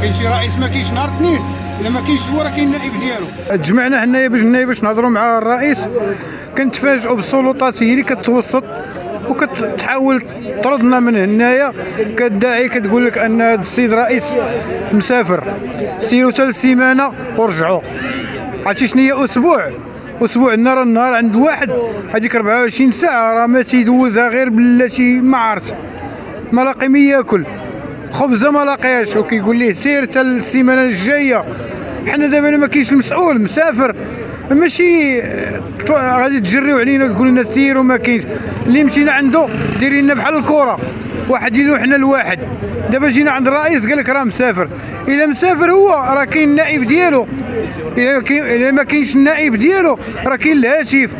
كاين رئيس ما كاينش نهار اثنين الا ما كاينش هو راه كاين النائب ديالو تجمعنا حنايا باش نايا باش نهضروا مع الرئيس. كنتفاجئوا بالسلطات هي اللي كتوسط. وكتحاول تطردنا من هنايا. كداعي كتقول لك أن هذا السيد رئيس مسافر. سيروا حتى السيمانه ورجعوا عرفتي شنو هي؟ أسبوع. أسبوع النهار النهار عند واحد. هذيك 24 ساعة. راه ما تيدوزها غير بلا شي ما عرفت ما لاقي ما ياكل. خبزه ما لاقياش وكيقول ليه سير حتى السيمانة الجاية. حنا دابا ما كاينش المسؤول مسافر. ماشي غادي تجريو علينا وتقول لنا سيروا ما كاينش. اللي مشينا عنده دايرين لنا بحال الكره واحد يلوحنا لواحد. دابا جينا عند الرئيس قال لك راه مسافر. اذا مسافر هو راه كاين النائب ديالو. اذا ما كاينش النائب ديالو راه كاين الهاتف.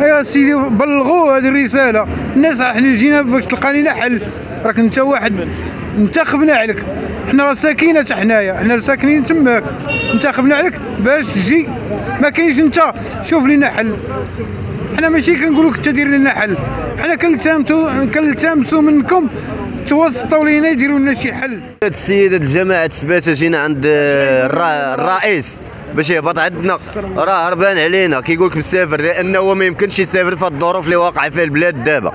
يا سيدي بلغوا هذه الرسالة. الناس حنا جينا باش تلقى لنا حل. راك أنت واحد. انتخبنا عليك. حنا راه حتى حنايا. حنا ساكنين تماك. انتخبنا عليك باش تجي. ما كاينش انت. شوف لنا حل. حنا ماشي كنقول لك انت دير لنا حل. حنا كنلتمسوا كنلتمسوا منكم. توسطوا لينا يديروا لنا شي حل. هاد السيد هاد الجماعة تثبات جينا عند آه، الرئيس. باش يهبط عندنا. راه هربان علينا. كيقول لك مسافر لأنه ما يمكنش يسافر في الظروف اللي واقعة فيها البلاد دابا.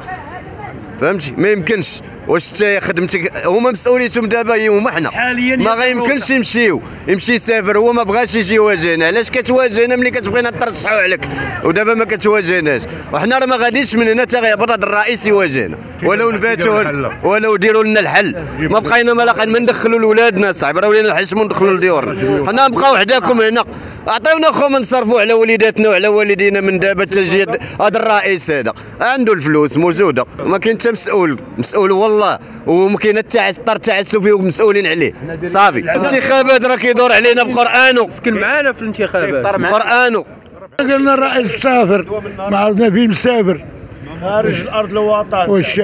فهمتي؟ ما يمكنش. واش انت خدمتك؟ هما مسؤوليتهم دابا هما حنا حالياً ما غيمكنش يمشيو. يمشي يسافر هو ما بغاش يجي يواجهنا. علاش كتواجهنا ملي كتبغينا ترشحوا عليك؟ ودابا ما كتواجهناش. وحنا راه ما غاديش من هنا حتى غيهبط هذا الرئيس يواجهنا. ولو نباتوا ولو ديروا لنا الحل. ما بقينا ما لاقين ما ندخلوا لولادنا صاحبي راه ولينا نحشموا ندخلوا لديورنا. حنا نبقاو حداكم هنا. عطيونا خو ما نصرفوا على وليداتنا وعلى والدينا من دابا تجي هذا الرئيس هذا. عنده الفلوس موجودة ما كاين حتى مسؤول. مسؤول والله وما كاين حتى اثر تعسفي ومسؤولين عليه. صافي. الانتخابات راه كيدور علينا بقرانه سكن معانا في الانتخابات. قرانه قلنا الرئيس مسافر. ما عرفنا فين مسافر. خارج الأرض الوطن وش؟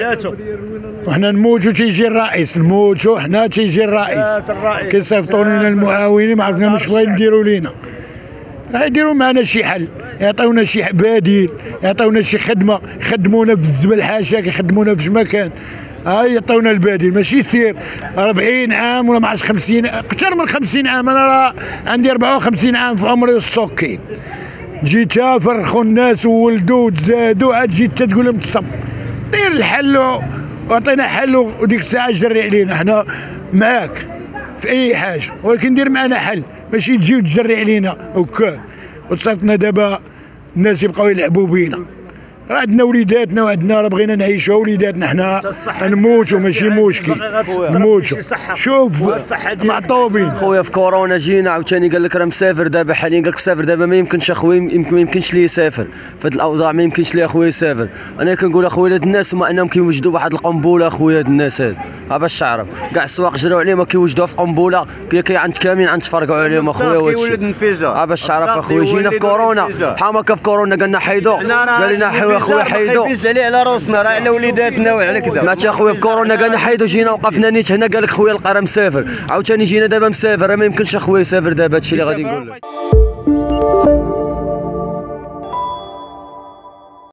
وحنا نموتوا تيجي الرئيس. نموتوا حنا تيجي الرئيس. كيصيفطوا لنا المعاونين ما عرفنا مش وين يديروا لينا. يديروا معنا شي حل. يعطيونا شي بديل يعطيونا شي خدمة يخدمونا في الزبل حاشاك يخدمونا في مكان هاي يعطيونا البديل. ماشي سير 40 عام ولا ما عرفتش 50 أكثر من 50 عام. أنا راه عندي 54 عام في عمري والسكين جيت فرخوا الناس وولدوا وتزادوا عاد جيت تقول لهم تصب. دير الحل وعطينا حل وديك الساعة جري علينا. حنا معاك في أي حاجة. ولكن دير معنا حل. ماشي تجي وتجري علينا وكا وتصيفطنا دابا الناس يبقاو يلعبوا بينا. راه عندنا وليداتنا وعندنا راه بغينا نعيشوا وليداتنا حنا. نموتوا ماشي مشكل. نموتوا. شوف معطوبين. خويا في كورونا جينا عاوتاني قال لك راه مسافر دابا حاليا قال لك مسافر دابا ما يمكنش أخويا يمكن ما يمكنش ليه يسافر. في هاد الأوضاع ما يمكنش ليه أخويا يسافر. أنا كنقول أخويا هاد الناس هما أنهم كيوجدوا واحد القنبلة أخويا هاد الناس هاد. ها باش تعرف. كاع السواق جراو عليهم كيوجدوها في قنبلة. كي كي عند كاملين عند تفرقعوا عليهم أخويا كيولد وهادشي باش تعرف أخويا جينا في كورونا. بحال ما كان في كورونا قالنا حيدوا قال لنا حيدوا أخويا حيدوا ما عليه على روسنا راه على وليداتنا وعلى كذا. سمعتي أخويا في كورونا قالنا حيدوا جينا وقفنا نيت هنا قال لك خويا القرا مسافر عاوتاني جينا دابا مسافر راه ما يمكنش أخويا يسافر دابا هادشي اللي غادي نقول لك.